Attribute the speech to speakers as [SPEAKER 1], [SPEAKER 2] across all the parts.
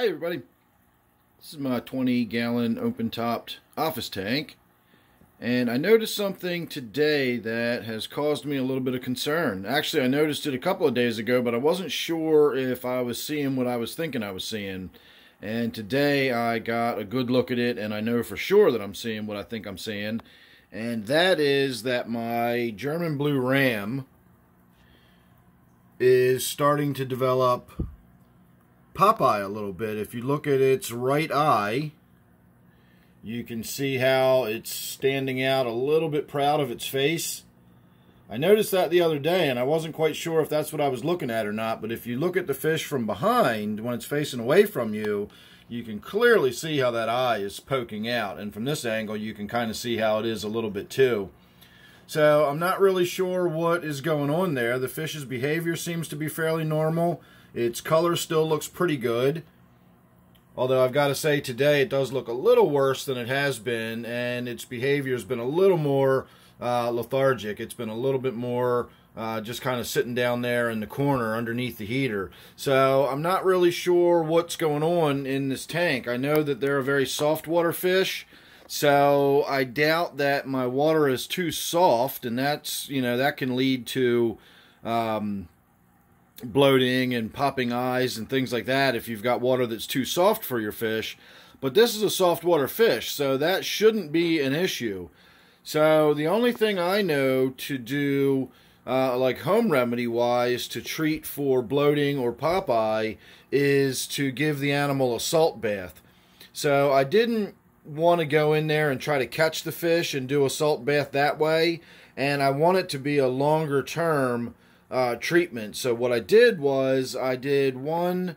[SPEAKER 1] Hey everybody, this is my 20 gallon open topped office tank and I noticed something today that has caused me a little bit of concern. Actually I noticed it a couple of days ago but I wasn't sure if I was seeing what I was thinking I was seeing. And today I got a good look at it and I know for sure that I'm seeing what I think I'm seeing. And that is that my German Blue Ram is starting to develop Popeye a little bit. If you look at its right eye, you can see how it's standing out a little bit proud of its face. I noticed that the other day, and I wasn't quite sure if that's what I was looking at or not, but if you look at the fish from behind, when it's facing away from you, you can clearly see how that eye is poking out. And from this angle, you can kind of see how it is a little bit too. So I'm not really sure what is going on there. The fish's behavior seems to be fairly normal. Its color still looks pretty good. Although I've got to say today it does look a little worse than it has been and its behavior has been a little more uh, lethargic. It's been a little bit more uh, just kind of sitting down there in the corner underneath the heater. So I'm not really sure what's going on in this tank. I know that they're a very soft water fish. So I doubt that my water is too soft and that's, you know, that can lead to um, bloating and popping eyes and things like that if you've got water that's too soft for your fish. But this is a soft water fish, so that shouldn't be an issue. So the only thing I know to do, uh, like home remedy wise, to treat for bloating or popeye is to give the animal a salt bath. So I didn't want to go in there and try to catch the fish and do a salt bath that way. And I want it to be a longer term uh, treatment. So what I did was I did one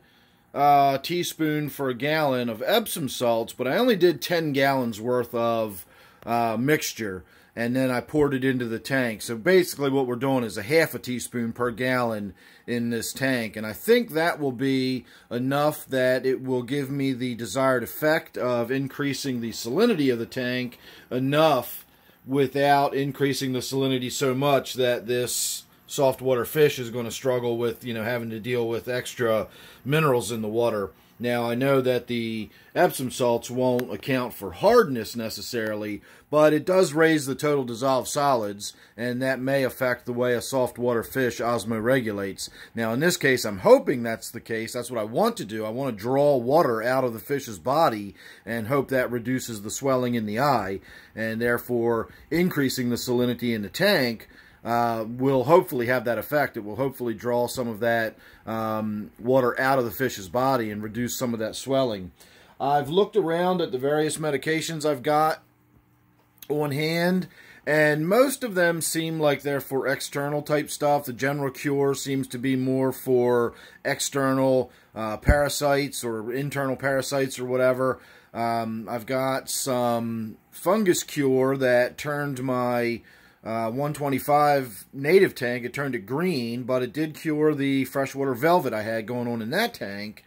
[SPEAKER 1] uh, teaspoon for a gallon of Epsom salts, but I only did 10 gallons worth of uh, mixture and then I poured it into the tank. So basically what we're doing is a half a teaspoon per gallon in this tank. And I think that will be enough that it will give me the desired effect of increasing the salinity of the tank enough without increasing the salinity so much that this soft water fish is going to struggle with, you know, having to deal with extra minerals in the water. Now, I know that the Epsom salts won't account for hardness necessarily, but it does raise the total dissolved solids, and that may affect the way a soft water fish osmoregulates. Now, in this case, I'm hoping that's the case. That's what I want to do. I want to draw water out of the fish's body and hope that reduces the swelling in the eye, and therefore increasing the salinity in the tank uh, will hopefully have that effect. It will hopefully draw some of that um, water out of the fish's body and reduce some of that swelling. I've looked around at the various medications I've got on hand, and most of them seem like they're for external type stuff. The general cure seems to be more for external uh, parasites or internal parasites or whatever. Um, I've got some fungus cure that turned my uh, 125 native tank, it turned to green, but it did cure the freshwater velvet I had going on in that tank.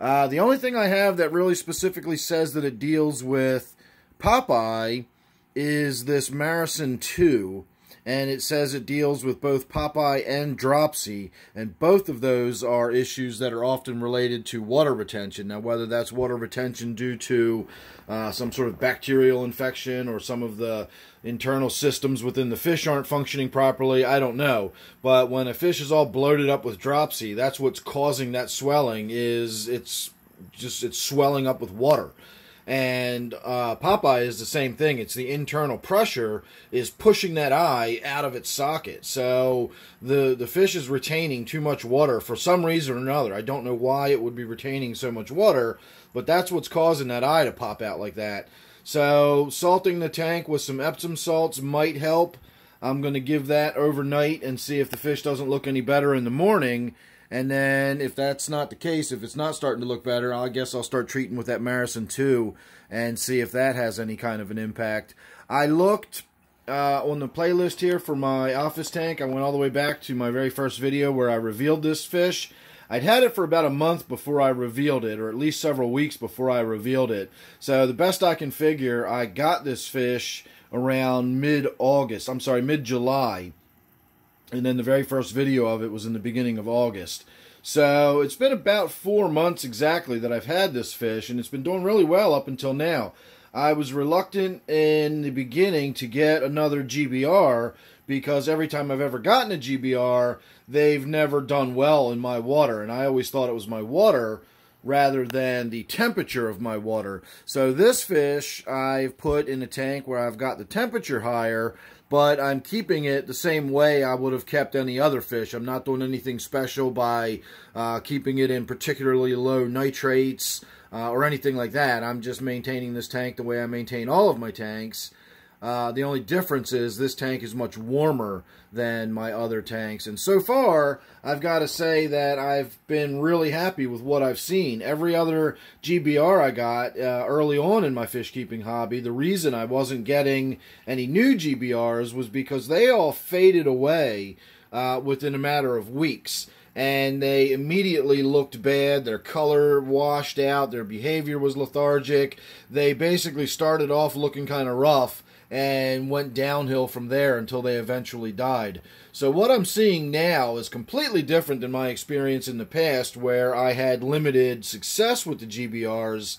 [SPEAKER 1] Uh, the only thing I have that really specifically says that it deals with Popeye is this Maracyn 2 and it says it deals with both Popeye and dropsy, and both of those are issues that are often related to water retention. Now, whether that's water retention due to uh, some sort of bacterial infection or some of the internal systems within the fish aren't functioning properly, I don't know. But when a fish is all bloated up with dropsy, that's what's causing that swelling. Is it's just it's swelling up with water. And uh, Popeye is the same thing. It's the internal pressure is pushing that eye out of its socket. So the the fish is retaining too much water for some reason or another. I don't know why it would be retaining so much water, but that's what's causing that eye to pop out like that. So salting the tank with some Epsom salts might help. I'm going to give that overnight and see if the fish doesn't look any better in the morning and then if that's not the case, if it's not starting to look better, I guess I'll start treating with that Maracyn 2 and see if that has any kind of an impact. I looked uh, on the playlist here for my office tank. I went all the way back to my very first video where I revealed this fish. I'd had it for about a month before I revealed it, or at least several weeks before I revealed it. So the best I can figure, I got this fish around mid-August. I'm sorry, mid-July and then the very first video of it was in the beginning of August. So it's been about four months exactly that I've had this fish, and it's been doing really well up until now. I was reluctant in the beginning to get another GBR because every time I've ever gotten a GBR, they've never done well in my water, and I always thought it was my water rather than the temperature of my water. So this fish I've put in a tank where I've got the temperature higher, but I'm keeping it the same way I would have kept any other fish. I'm not doing anything special by uh, keeping it in particularly low nitrates uh, or anything like that. I'm just maintaining this tank the way I maintain all of my tanks. Uh, the only difference is this tank is much warmer than my other tanks. And so far, I've got to say that I've been really happy with what I've seen. Every other GBR I got uh, early on in my fish keeping hobby, the reason I wasn't getting any new GBRs was because they all faded away uh, within a matter of weeks and they immediately looked bad. Their color washed out, their behavior was lethargic. They basically started off looking kind of rough and went downhill from there until they eventually died. So what I'm seeing now is completely different than my experience in the past where I had limited success with the GBRs.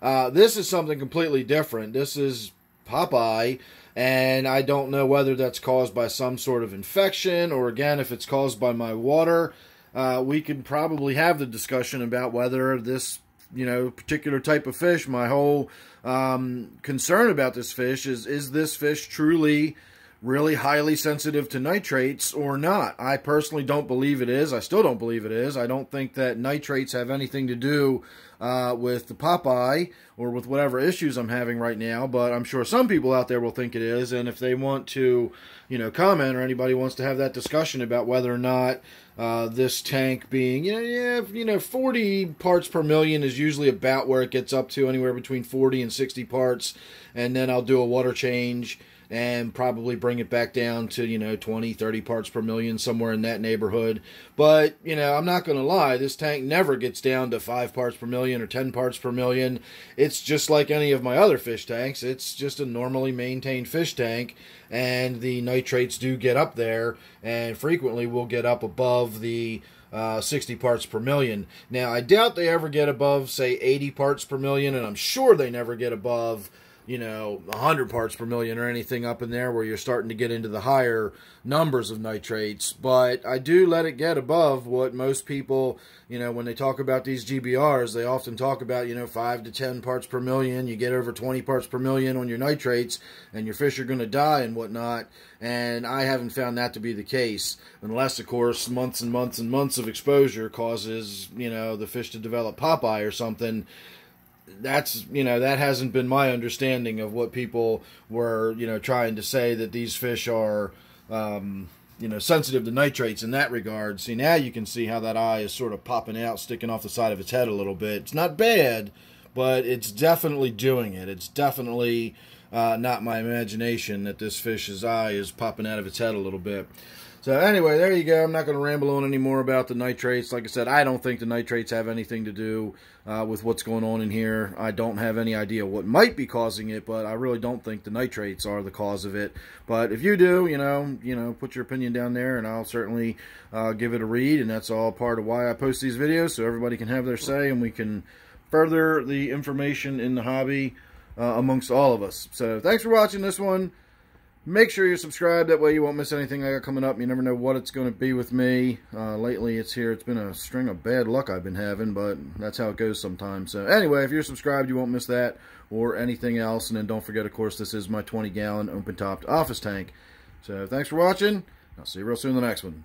[SPEAKER 1] Uh, this is something completely different. This is Popeye, and I don't know whether that's caused by some sort of infection or again if it's caused by my water. Uh, we could probably have the discussion about whether this you know particular type of fish. My whole um, concern about this fish is is this fish truly really highly sensitive to nitrates or not. I personally don't believe it is. I still don't believe it is. I don't think that nitrates have anything to do uh, with the Popeye or with whatever issues I'm having right now, but I'm sure some people out there will think it is, and if they want to, you know, comment or anybody wants to have that discussion about whether or not uh, this tank being, you know, yeah, you know, 40 parts per million is usually about where it gets up to, anywhere between 40 and 60 parts, and then I'll do a water change and probably bring it back down to, you know, 20, 30 parts per million, somewhere in that neighborhood. But, you know, I'm not going to lie, this tank never gets down to 5 parts per million or 10 parts per million. It's just like any of my other fish tanks. It's just a normally maintained fish tank, and the nitrates do get up there, and frequently will get up above the uh, 60 parts per million. Now, I doubt they ever get above, say, 80 parts per million, and I'm sure they never get above you know, 100 parts per million or anything up in there where you're starting to get into the higher numbers of nitrates. But I do let it get above what most people, you know, when they talk about these GBRs, they often talk about, you know, 5 to 10 parts per million. You get over 20 parts per million on your nitrates and your fish are going to die and whatnot. And I haven't found that to be the case. Unless, of course, months and months and months of exposure causes, you know, the fish to develop Popeye or something that's you know that hasn't been my understanding of what people were you know trying to say that these fish are um, you know sensitive to nitrates in that regard. See now you can see how that eye is sort of popping out, sticking off the side of its head a little bit. It's not bad, but it's definitely doing it. It's definitely uh, not my imagination that this fish's eye is popping out of its head a little bit. So anyway, there you go. I'm not going to ramble on anymore about the nitrates. Like I said, I don't think the nitrates have anything to do uh, with what's going on in here. I don't have any idea what might be causing it, but I really don't think the nitrates are the cause of it. But if you do, you know, you know, put your opinion down there, and I'll certainly uh, give it a read. And that's all part of why I post these videos, so everybody can have their say, and we can further the information in the hobby uh, amongst all of us. So thanks for watching this one. Make sure you're subscribed. That way you won't miss anything I got coming up. You never know what it's going to be with me. Uh, lately, it's here. It's been a string of bad luck I've been having, but that's how it goes sometimes. So anyway, if you're subscribed, you won't miss that or anything else. And then don't forget, of course, this is my 20-gallon open-topped office tank. So thanks for watching. I'll see you real soon in the next one.